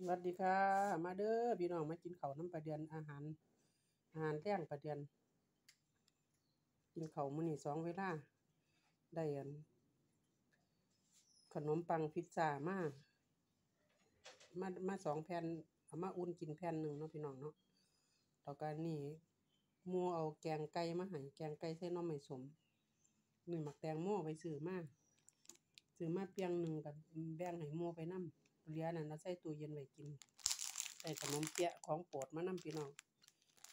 สวัสดีค่ะ มาเด้อพี่น้องมากินข้าวน้ำปลาเดือนอาหารอาหารแรงปลาเดือน กินข้าวมื้อนี้สองเวลาได้อันขนมปังพิซซ่ามามามาสองแผ่นเอามาอุ่นกินแผ่นหนึ่งเนาะพี่น้องเนาะแล้วก็นี่มูเอาแกงไก่มาให้แกงไก่ใส่หน่อไม้สมนี่หมักแตงโมไปซื้อมาซื้อมาเปียงหนึ่งก็แบ่งให้หมู่ไปน้ำ เหลือนั่นเราใส่ตู้เย็นไว้กินใส่ขนมเปี๊ยะของโปรดมานำพี่น้อง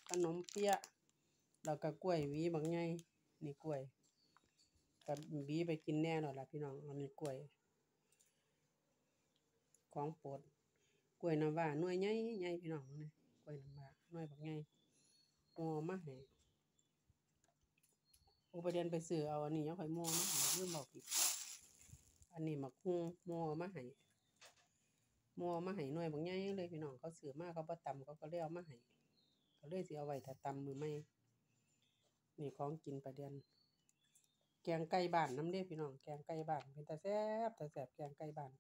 ขนมเปี๊ยะแล้วก็กล้วยหวีบักใหญ่นี่กล้วยก็หวีไปกินแน่แล้วล่ะพี่น้องอันนี้กล้วย ของโปรดกล้วยน้ำว้าหน่วยใหญ่ใหญ่พี่น้องนี่กล้วยน้ำว้าหน่วยบักใหญ่ห่อมาให้โอ้ประเด็นไปซื้อเอาอันนี้ยังค่อยโม่มาให้ลืมบอกอีกอันนี้มักฮุงม่เอามาให้ ม่เอามาให้หน่วยบักใหญ่เลยพี่น้องเขาซื้อมาเขาบ่ตำเขาก็เลยเอามาให้ก็เลยสิเอาไว้ถ้าตำมือใหม่นี่ของกินประเด็นแกงไก่บ้านน้ำเด้พี่น้องแกงไก่บ้านเป็นตาแซ่บตาแซ่บแกงไก่บ้าน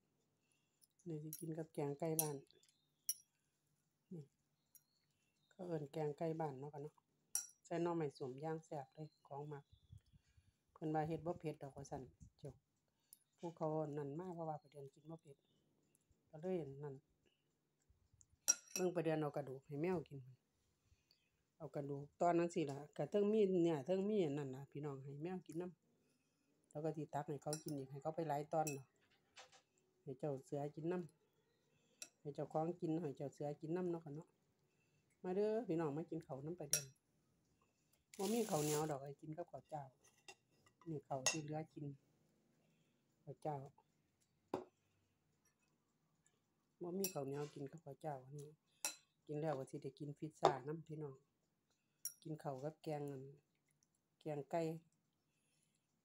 นี่สิกินกับแกงไก่บ้านนี่เขาเอิ้นแกงไก่บ้านเนาะค่ะเนาะใส่น่อไม้ส้มย่างแซ่บเลยของมักเพิ่นว่าเฮ็ดบ่เผ็ดดอกว่าซั่นจ้าผู้เขานั่นมากเพราะว่าประเดือนกินบ่เผ็ด ก็เลยนั่นเบิ่งปเดือนเอากระดูกให้แมวกิน เอากระดูกตอนนั้นสิล่ะก็เทิงมีเนื้อเทิงมีนั่นน่ะพี่น้องให้แมวกินน้ำแล้วก็สิตักให้เขากินอีกให้เขาไปหลายตอนเนาะให้เจ้าเสือกินน้ำให้เจ้าของกินให้เจ้าเสือกินน้ำเนาะค่ะเนาะมาเด้อพี่น้องมากินเขาน้ำไปเดินบ่ามีเขาเหนียวดอกให้กินกับข้าวเจ้านี่เขาที่เหลือกินข้าวเจ้า บ่มีข้าวเหนียวกินกับข้าวเจ้าอันนี้ กินแล้วก็สิได้กินพิซซ่าน้ำพี่น้อง กินข้าวกับแกงแกงไก่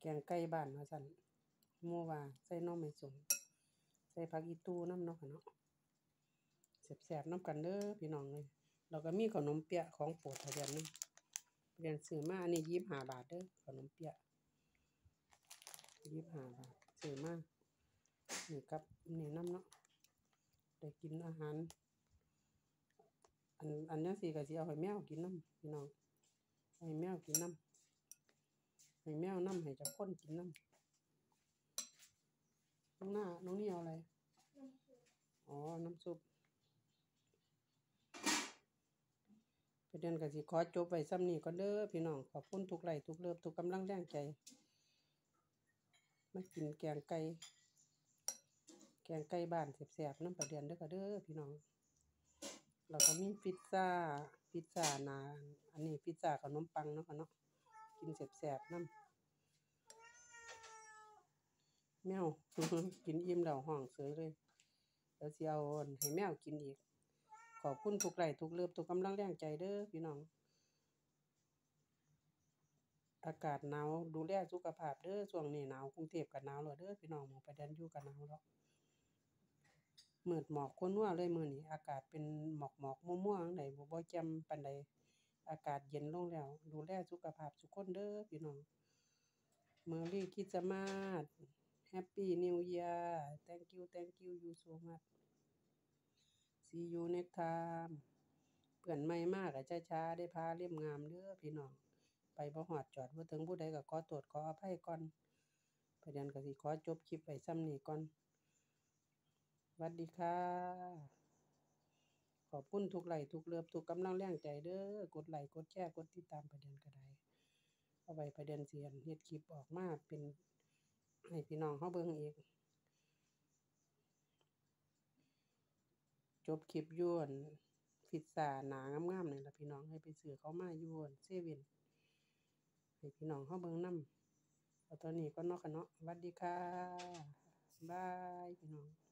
แกงไก่บ้านว่าซั่นหมู่ว่าใส่น่อไม้ส้มใส่ผักอีตูน้ำเนาะค่ะเนาะแซ่บๆนำกันเด้อพี่น้องเอ้ยแล้วก็มีขนมเปี๊ยะของโปรดทะเบียนนึงเรียนซื้อมาอันนี้25บาทเด้อขนมเปี๊ยะ25บาทซื้อมานี่กับนี่น้ำเนาะ ได้กินอาหาร อันอันจังซี่ก็สิเอาให้แมวกินน้ำพี่น้องให้แมวกินน้ำให้แมวน้ำให้เจ้าคนกินน้ำน้องหน้าน้องนี่เอาอะไรอ๋อน้ำซุปประเด็นก็สิขอจบไว้ซ้ำนี้ก่อนเด้อพี่น้องขอบคุณทุกไลค์ทุกเลิฟทุกกำลังแรงใจมากินแกงไก่ งไก่บ้านแซ่บๆน้ำประเด็นเด้อค่ะเด้อพี่น้องแล้วก็มีพิซซ่าพิซซ่านาอันนี้พิซซ่าขนมปังเนาะค่ะเนาะกินแซ่บๆน้ำแมวกินอิ่มแล้วห้องเสยเลยเดียวสิเอาอันให้แมวกินอีก ขอบคุณทุกไลทุกเลิฟทุกกำลังแรงใจเด้อพี่น้อง อากาศหนาวดูแลสุขภาพเด้อช่วงนี้หนาวกรุงเทพก็หนาวแล้วเด้อพี่น้องมองไปแดนอยู่ก็หนาวแล้ว มืดหมอกคนนัวเลยมื้อนี้อากาศเป็นหมอกๆมัวๆจั่งใดบ่บ่แจ่มปานใดอากาศเย็นลงแล้ว ดูแลสุขภาพทุกคนเด้อพี่น้อง Merry Christmas Happy New Year Thank you Thank you you so much See you next time เพื่อนใหม่มาก็ช้าๆได้พาเล่มงามเด้อพี่น้องไปบ่ฮอดจอดบ่ถึงผู้ใดก็ขอโทษขออภัยก่อนประเด็นก็สิขอจบคลิปไว้ส่ำนี้ก่อน วัสดีค่ะ ขอบคุณทุกไหลทุกเลิฟทุกกำลังแรงใจเด้อกดไลค์กดแชร์กดติดตามประเด็นก็ไดเอาไว้ประเด็นเสิอั่นเฮ็ดคลิปออกมาเป็นให้พี่น้องเฮาเบิ่งอีกจบคลิปยู่อั่นพิซซ่าหนางามๆนี่ล่ะพี่น้องให้ไปซื้อเขามายู่อั่นเซเว่นให้พี่น้องเฮาเบิ่งน้ำเอาตอนนี้ก่อนเนาะค่ะเนาะสวัสดีค่ะบายพี่น้อง